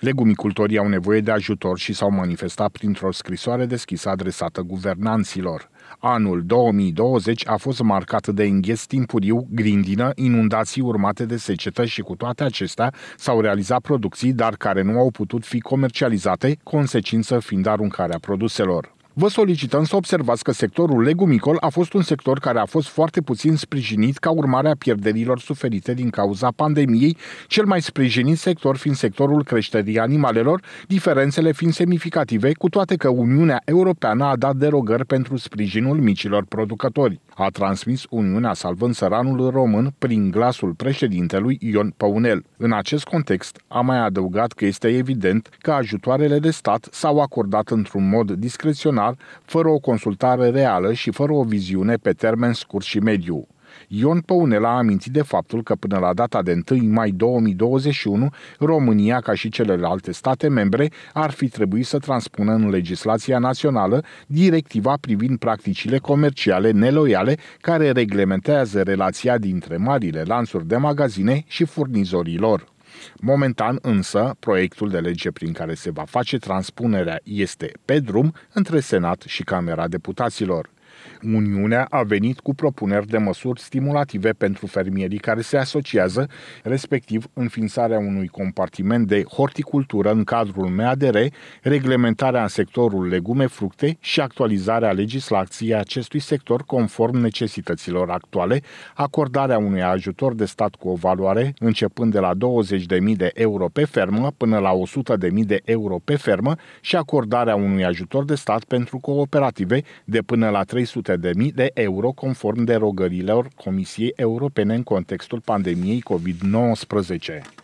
Legumicultorii au nevoie de ajutor și s-au manifestat printr-o scrisoare deschisă adresată guvernanților. Anul 2020 a fost marcat de îngheț timpuriu, grindină, inundații urmate de secetă și cu toate acestea s-au realizat producții, dar care nu au putut fi comercializate, consecință fiind aruncarea produselor. Vă solicităm să observați că sectorul legumicol a fost un sector care a fost foarte puțin sprijinit ca urmare a pierderilor suferite din cauza pandemiei, cel mai sprijinit sector fiind sectorul creșterii animalelor, diferențele fiind semnificative, cu toate că Uniunea Europeană a dat derogări pentru sprijinul micilor producători. A transmis Uniunea salvând săranul român prin glasul președintelui Ion Păunel. În acest context, a mai adăugat că este evident că ajutoarele de stat s-au acordat într-un mod discreționar funcționar, fără o consultare reală și fără o viziune pe termen scurt și mediu. Ion Păunel a amintit de faptul că până la data de 1 mai 2021, România, ca și celelalte state membre, ar fi trebuit să transpună în legislația națională directiva privind practicile comerciale neloiale care reglementează relația dintre marile lanțuri de magazine și furnizorii lor. Momentan însă, proiectul de lege prin care se va face transpunerea este pe drum între Senat și Camera Deputaților. Uniunea a venit cu propuneri de măsuri stimulative pentru fermierii care se asociază, respectiv înființarea unui compartiment de horticultură în cadrul MADR, reglementarea în sectorul legume-fructe și actualizarea legislației acestui sector conform necesităților actuale, acordarea unui ajutor de stat cu o valoare începând de la 20.000 de euro pe fermă până la 100.000 de euro pe fermă și acordarea unui ajutor de stat pentru cooperative de până la 300 300.000 de euro conform derogărilor Comisiei Europene în contextul pandemiei COVID-19.